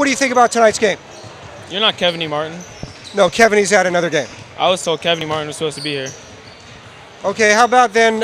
What do you think about tonight's game? You're not Kevin E. Martin. No, Kevin, he's at another game. I was told Kevin E. Martin was supposed to be here. Okay, how about then